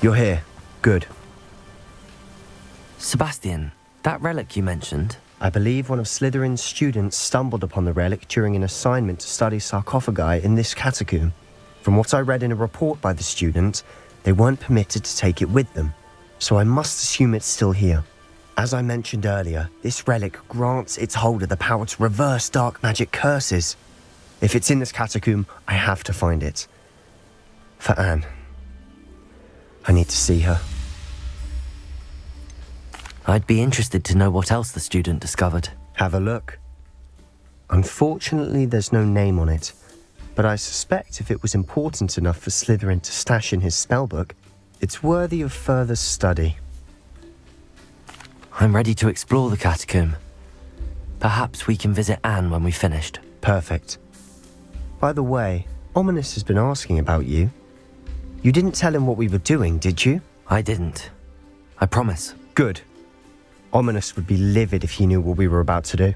You're here. Good. Sebastian, that relic you mentioned, I believe one of Slytherin's students stumbled upon the relic during an assignment to study sarcophagi in this catacomb. From what I read in a report by the student, they weren't permitted to take it with them, so I must assume it's still here. As I mentioned earlier, this relic grants its holder the power to reverse dark magic curses. If it's in this catacomb, I have to find it. For Anne. I need to see her. I'd be interested to know what else the student discovered. Have a look. Unfortunately, there's no name on it, but I suspect if it was important enough for Slytherin to stash in his spellbook, it's worthy of further study. I'm ready to explore the catacomb. Perhaps we can visit Anne when we've finished. Perfect. By the way, Ominis has been asking about you. You didn't tell him what we were doing, did you? I didn't. I promise. Good. Ominis would be livid if he knew what we were about to do.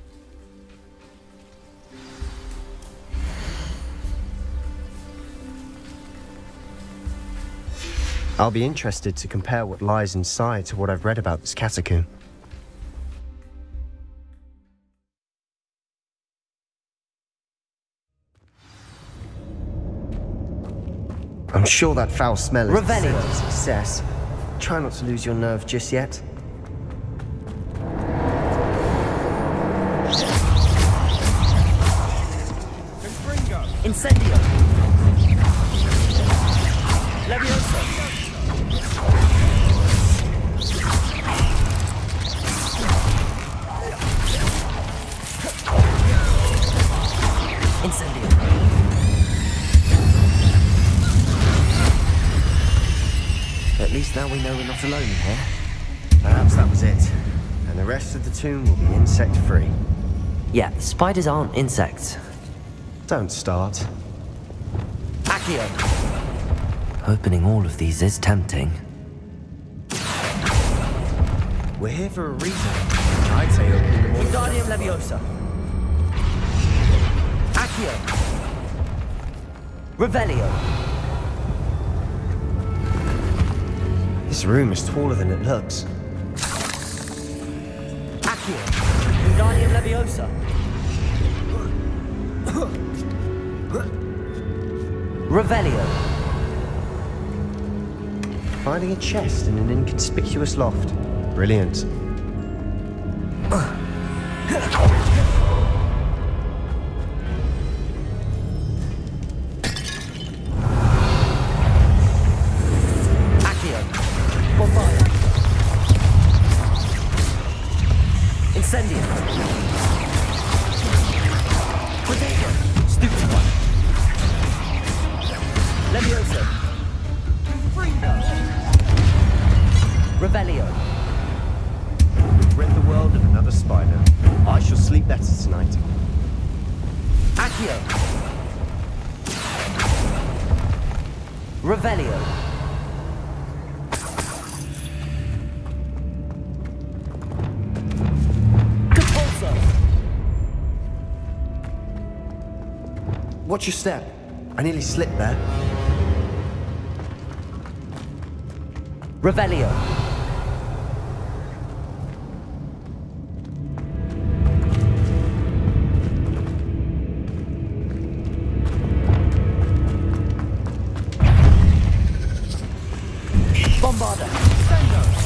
I'll be interested to compare what lies inside to what I've read about this catacomb. I'm sure that foul smell is Revelio. a success. Try not to lose your nerve just yet. Incendio! Least now we know we're not alone in here. Perhaps that was it. And the rest of the tomb will be insect free. Yeah, spiders aren't insects. Don't start. Accio! Opening all of these is tempting. We're here for a reason. I'd say open them all. Wingardium Leviosa. Accio. Revelio. This room is taller than it looks. Accio. Wingardium Leviosa. Revelio. Finding a chest in an inconspicuous loft. Brilliant. Watch your step. I nearly slipped there. Revelio. Bombarda. Glacius.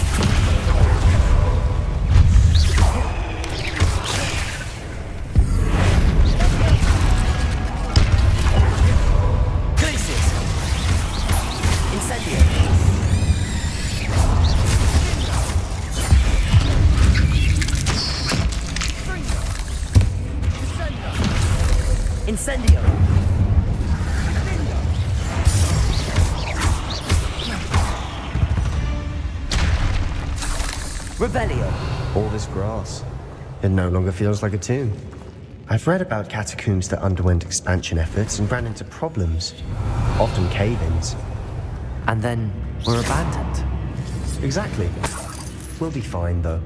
It no longer feels like a tomb. I've read about catacombs that underwent expansion efforts and ran into problems, often cave ins. And then we're abandoned. Exactly. We'll be fine, though.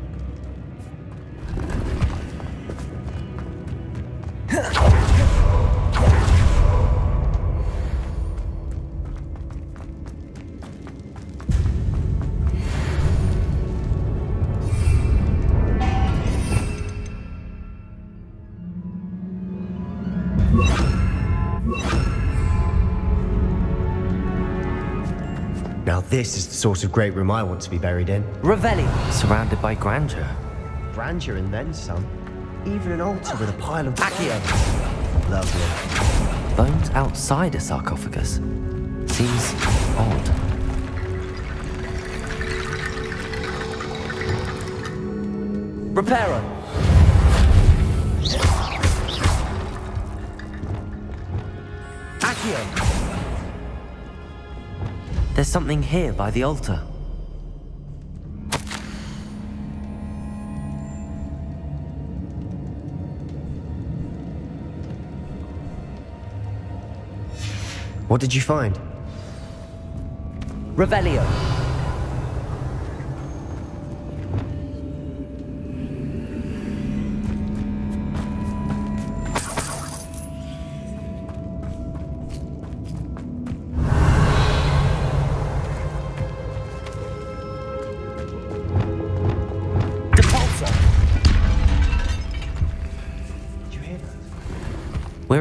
This is the sort of great room I want to be buried in. Revelio. Surrounded by grandeur. Grandeur and then some. Even an altar with a pile of... Accio. Lovely. Bones outside a sarcophagus. Seems odd. Reparo. Accio. There's something here by the altar. What did you find? Revelio.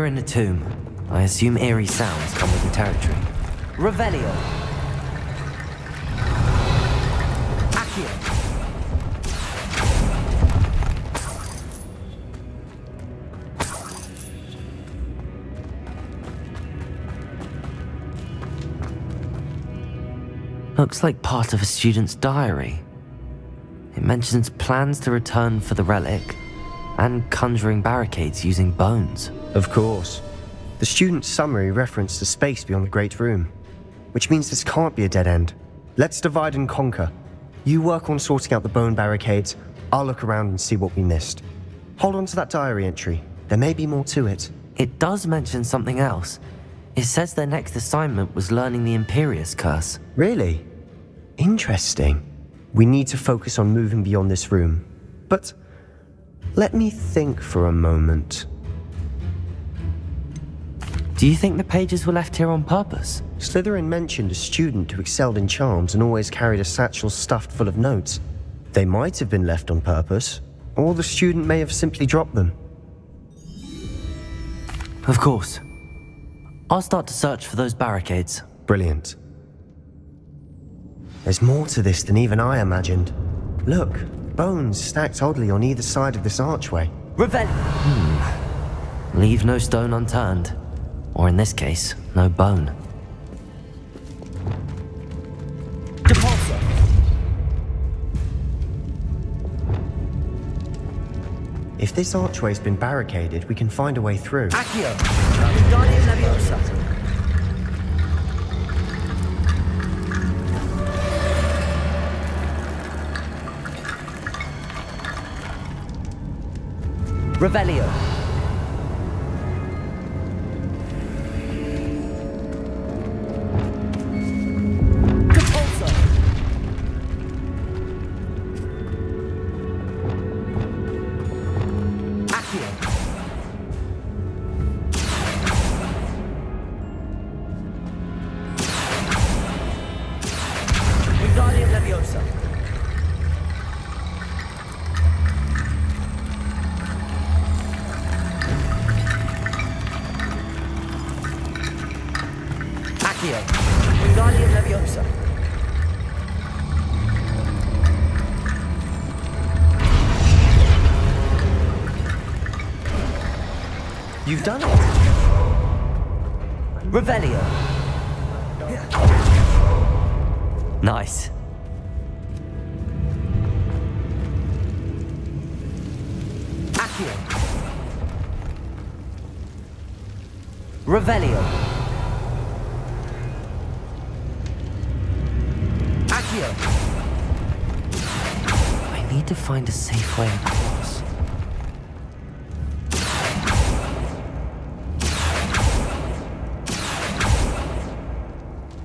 In the tomb. I assume eerie sounds come with the territory. Revelio. Accio. Looks like part of a student's diary. It mentions plans to return for the relic and conjuring barricades using bones. Of course. The student's summary referenced a space beyond the Great Room, which means this can't be a dead end. Let's divide and conquer. You work on sorting out the bone barricades, I'll look around and see what we missed. Hold on to that diary entry. There may be more to it. It does mention something else. It says their next assignment was learning the Imperius curse. Really? Interesting. We need to focus on moving beyond this room. But let me think for a moment. Do you think the pages were left here on purpose? Slytherin mentioned a student who excelled in charms and always carried a satchel stuffed full of notes. They might have been left on purpose, or the student may have simply dropped them. Of course. I'll start to search for those barricades. Brilliant. There's more to this than even I imagined. Look, bones stacked oddly on either side of this archway. Revenge! Hmm. Leave no stone unturned. Or in this case, no bone. If this archway's been barricaded, we can find a way through. Accio! Wingardium Leviosa! Revelio. You've done it! Revelio. Nice. Accio. Revelio. Accio. I need to find a safe way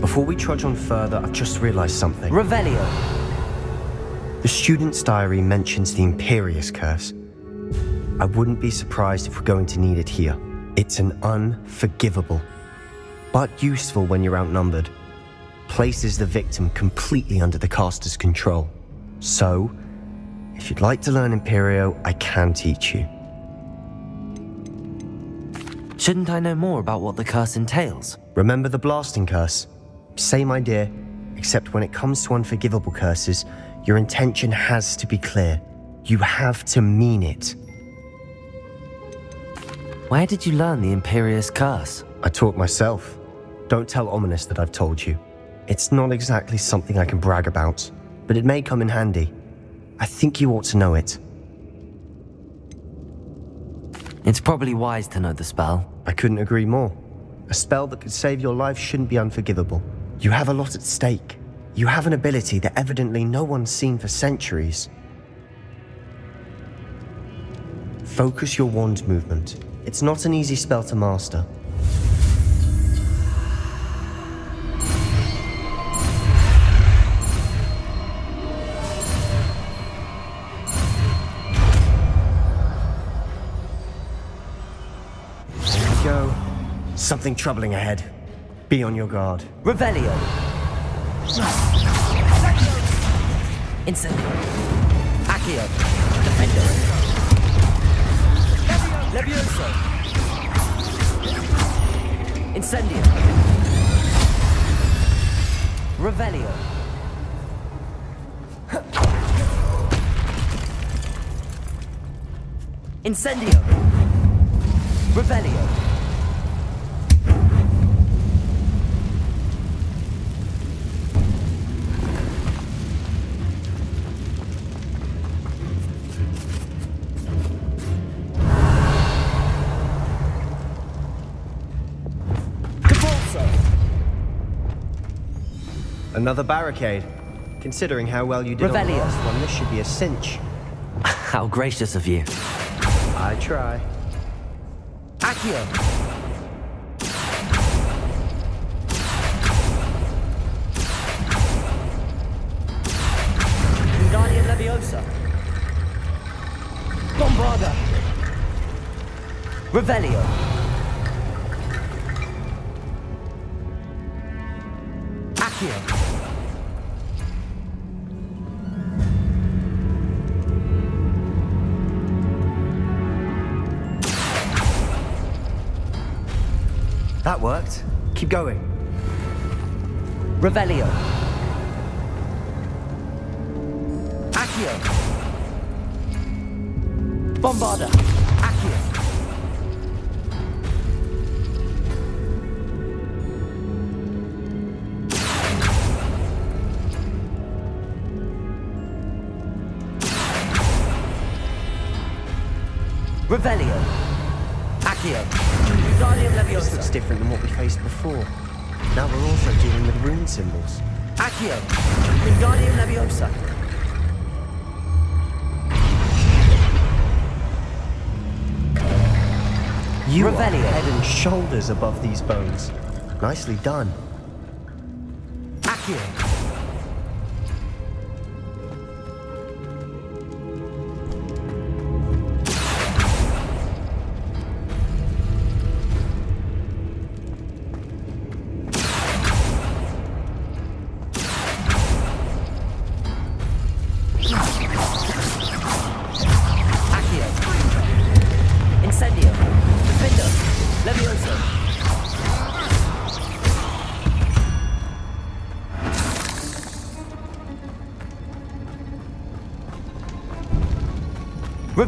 Before we trudge on further, I've just realized something. Revelio. The student's diary mentions the Imperius curse. I wouldn't be surprised if we're going to need it here. It's an unforgivable, but useful when you're outnumbered. Places the victim completely under the caster's control. So, if you'd like to learn Imperio, I can teach you. Shouldn't I know more about what the curse entails? Remember the blasting curse? Same idea, except when it comes to unforgivable curses, your intention has to be clear. You have to mean it. Where did you learn the Imperius curse? I taught myself. Don't tell Ominis that I've told you. It's not exactly something I can brag about, but it may come in handy. I think you ought to know it. It's probably wise to know the spell. I couldn't agree more. A spell that could save your life shouldn't be unforgivable. You have a lot at stake. You have an ability that evidently no one's seen for centuries. Focus your wand movement. It's not an easy spell to master. We go. Something troubling ahead. Be on your guard. Revelio. Incendio. Accio. Defender. Levioso. Incendio. Revelio. Incendio. Revelio. Another barricade. Considering how well you did on the last one, this should be a cinch. How gracious of you. I try. Accio. Wingardium Leviosa. Bombarda. Revelio. That worked. Keep going. Revelio. Accio. Bombarda. Accio. Revelio. Accio. This looks different than what we faced before. Now we're also dealing with rune symbols. Accio. Wingardium Leviosa. You are head and shoulders above these bones. Nicely done. Accio.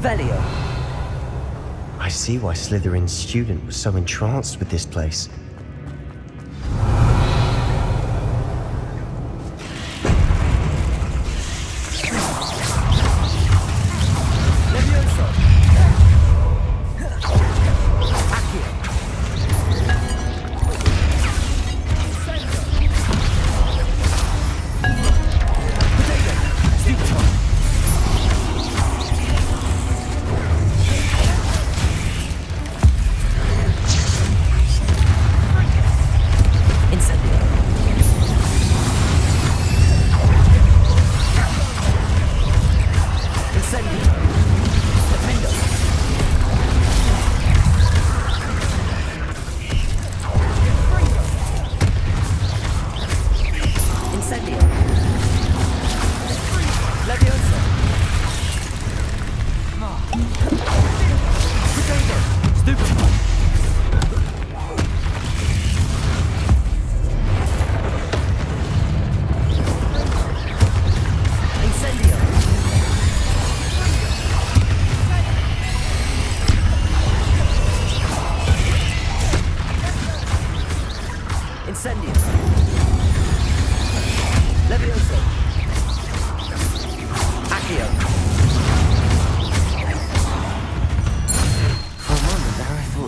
Revelio. I see why Slytherin's student was so entranced with this place.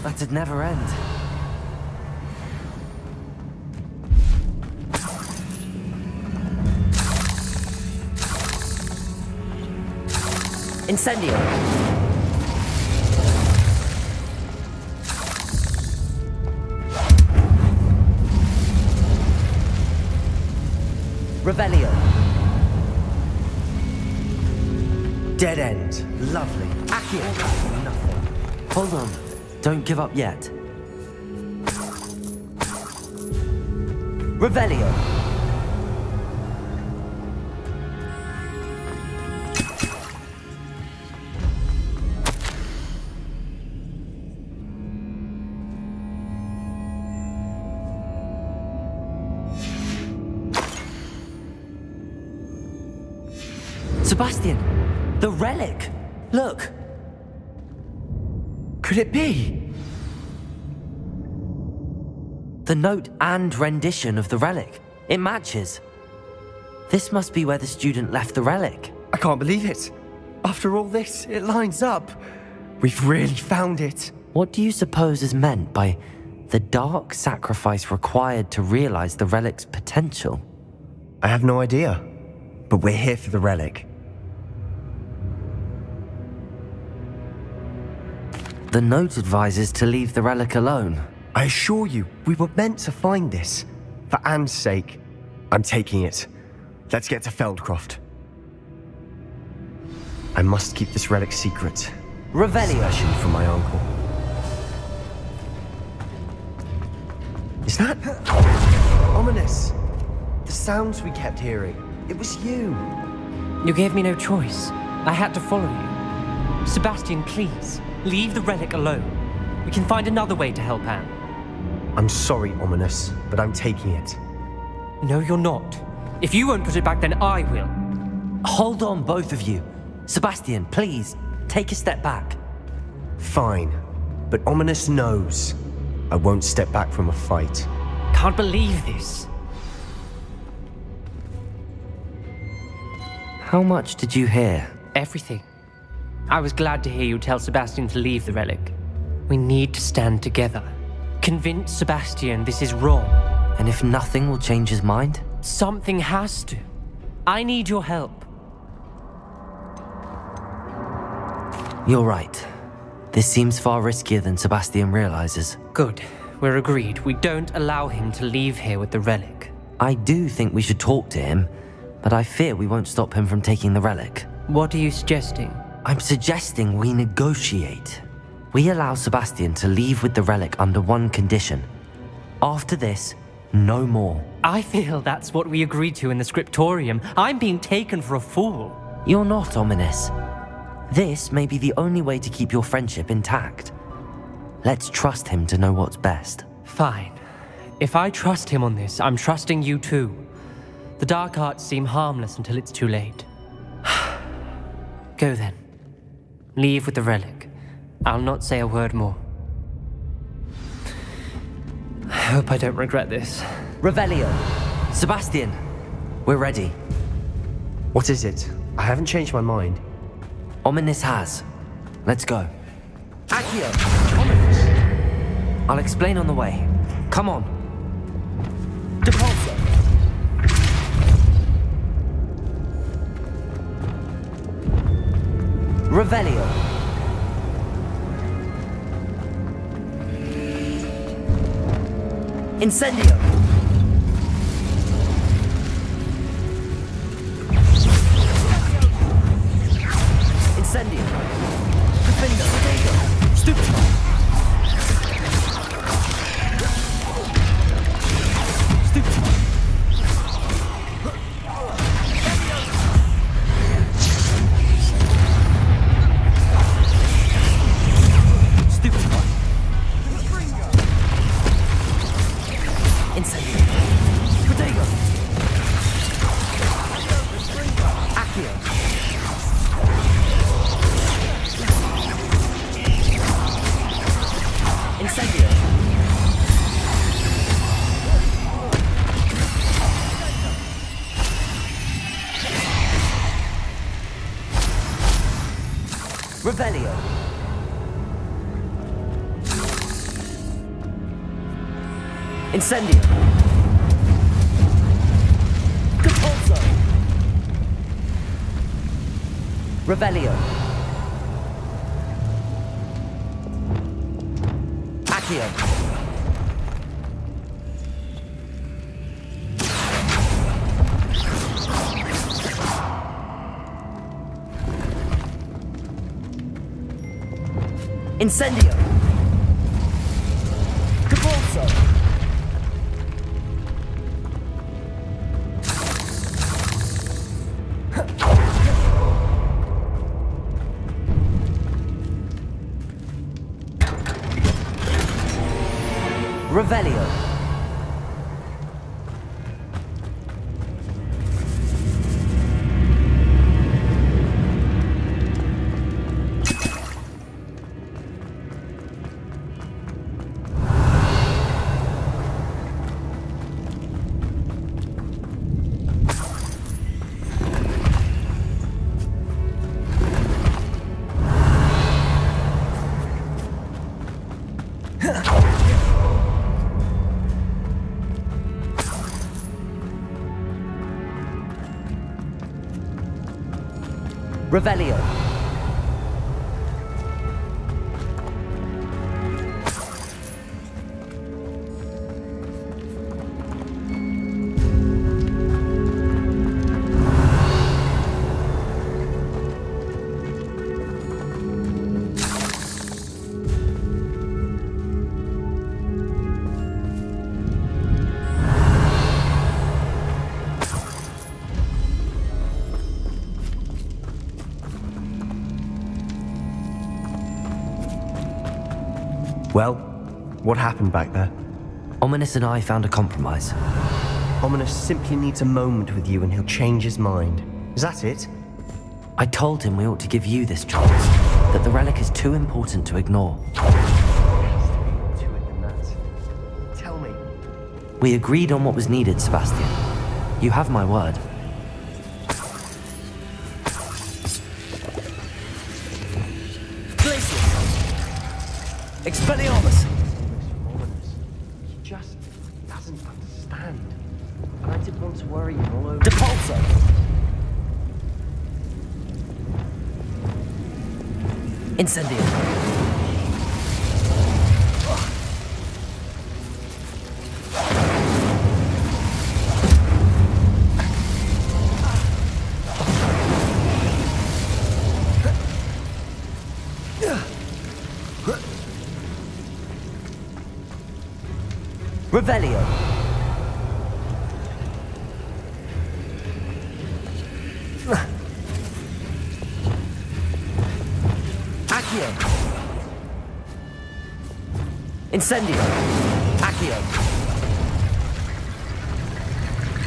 Thought that'd never end. Incendio. Revelio. Dead end. Lovely. Accio. Nothing. Hold on. Don't give up yet. Revelio. Sebastian, the relic. Look. Could it be? The note and rendition of the relic. It matches. This must be where the student left the relic. I can't believe it. After all this, it lines up. We've really found it. What do you suppose is meant by the dark sacrifice required to realize the relic's potential? I have no idea. But we're here for the relic. The note advises to leave the relic alone. I assure you, we were meant to find this. For Anne's sake. I'm taking it. Let's get to Feldcroft. I must keep this relic secret. Revelio. Especially from my uncle. Is that... Ominis? The sounds we kept hearing. It was you. You gave me no choice. I had to follow you. Sebastian, please, leave the relic alone. We can find another way to help Anne. I'm sorry, Ominis, but I'm taking it. No, you're not. If you won't put it back, then I will. Hold on, both of you. Sebastian, please, take a step back. Fine. But Ominis knows. I won't step back from a fight. Can't believe this. How much did you hear? Everything. I was glad to hear you tell Sebastian to leave the relic. We need to stand together. Convince Sebastian this is wrong. And if nothing will change his mind? Something has to. I need your help. You're right. This seems far riskier than Sebastian realizes. Good. We're agreed. We don't allow him to leave here with the relic. I do think we should talk to him, but I fear we won't stop him from taking the relic. What are you suggesting? I'm suggesting we negotiate. We allow Sebastian to leave with the relic under one condition. After this, no more. I feel that's what we agreed to in the scriptorium. I'm being taken for a fool. You're not Ominis. This may be the only way to keep your friendship intact. Let's trust him to know what's best. Fine. If I trust him on this, I'm trusting you too. The dark arts seem harmless until it's too late. Go then. Leave with the relic. I'll not say a word more. I hope I don't regret this. Revelio. Sebastian. We're ready. What is it? I haven't changed my mind. Ominis has. Let's go. Accio! Ominis! I'll explain on the way. Come on. Depulso! Revelio. Incendio. Incendio. Defender. Stego. Revelio. Accio. Incendio. Revelio. What happened back there? Ominis and I found a compromise. Ominis simply needs a moment with you and he'll change his mind. Is that it? I told him we ought to give you this chance, that the relic is too important to ignore. To it than that. Tell me. We agreed on what was needed, Sebastian. You have my word. Expelliarmus! Ominis. Incendio! Revelio! Incendio! Accio!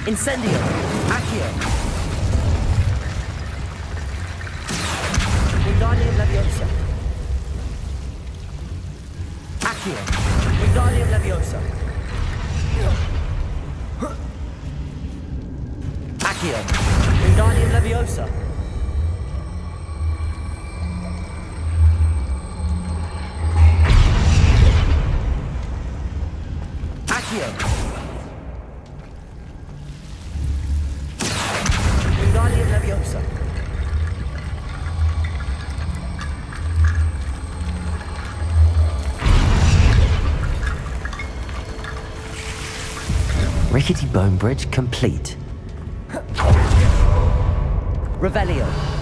Incendio! Accio! Wingardium Leviosa! Accio! Wingardium Leviosa! Accio! Wingardium Leviosa! Wingardium Leviosa! Rickety Bone Bridge complete. Revelio.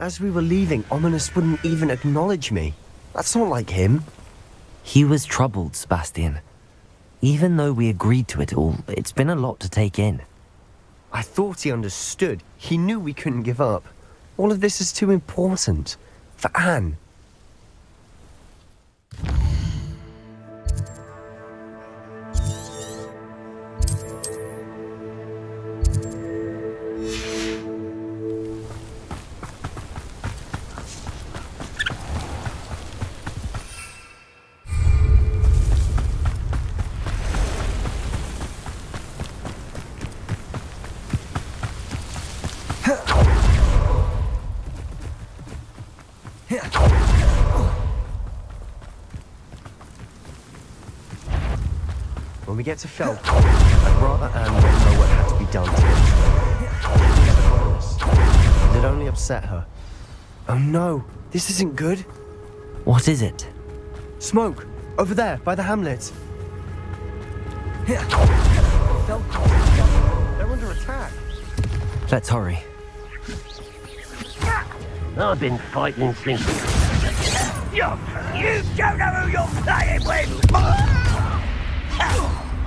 As we were leaving, Ominis wouldn't even acknowledge me. That's not like him. He was troubled, Sebastian. Even though we agreed to it all, it's been a lot to take in. I thought he understood. He knew we couldn't give up. All of this is too important. For Anne. We get to Felk, I'd rather Anne not know what had to be done to him. It'd only upset her. Oh no, this isn't good. What is it? Smoke! Over there, by the hamlet. Felk, they're under attack. Let's hurry. I've been fighting since. You, you don't know who you're playing with!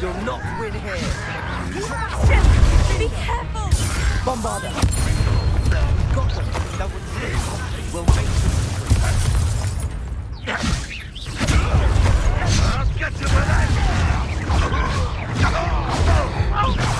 You'll not win here. Be careful! Bombarda! Got them. That was it. We'll make I'm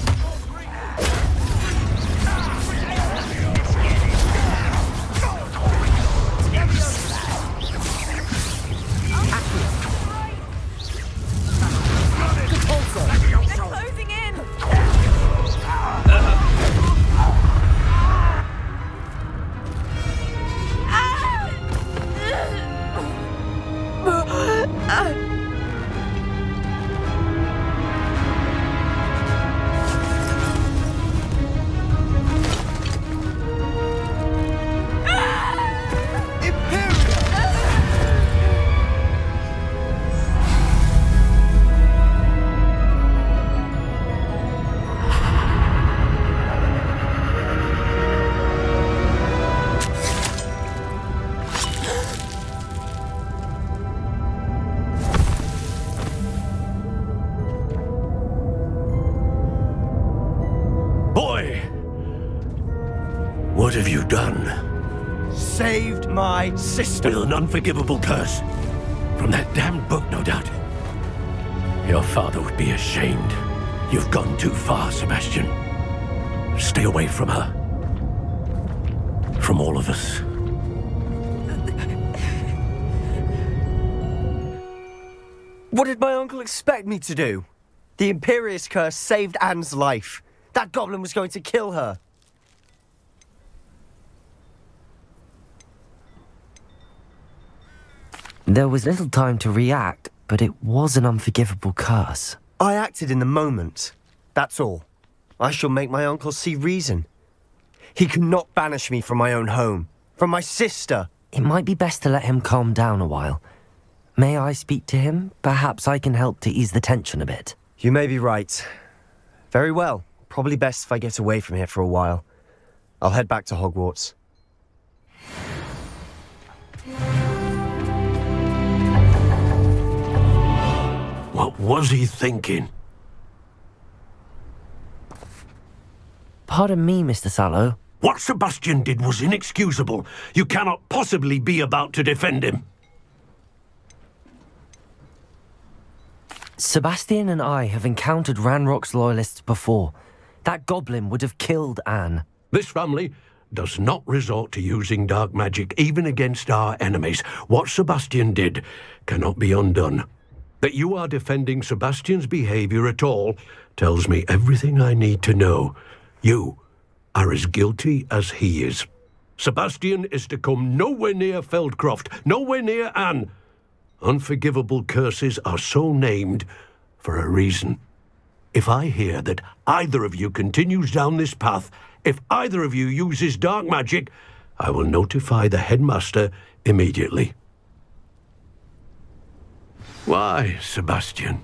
Boy! My sister. With an unforgivable curse. From that damned book, no doubt. Your father would be ashamed. You've gone too far, Sebastian. Stay away from her. From all of us. What did my uncle expect me to do? The Imperius curse saved Anne's life. That goblin was going to kill her. There was little time to react, but it was an unforgivable curse. I acted in the moment. That's all. I shall make my uncle see reason. He cannot banish me from my own home, from my sister. It might be best to let him calm down a while. May I speak to him? Perhaps I can help to ease the tension a bit. You may be right. Very well. Probably best if I get away from here for a while. I'll head back to Hogwarts. What was he thinking? Pardon me, Mr. Sallow. What Sebastian did was inexcusable. You cannot possibly be about to defend him. Sebastian and I have encountered Ranrock's loyalists before. That goblin would have killed Anne. This family does not resort to using dark magic, even against our enemies. What Sebastian did cannot be undone. That you are defending Sebastian's behavior at all tells me everything I need to know. You are as guilty as he is. Sebastian is to come nowhere near Feldcroft, nowhere near Anne. Unforgivable curses are so named for a reason. If I hear that either of you continues down this path, if either of you uses dark magic, I will notify the headmaster immediately. Why, Sebastian?